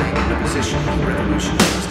in a position revolutionized.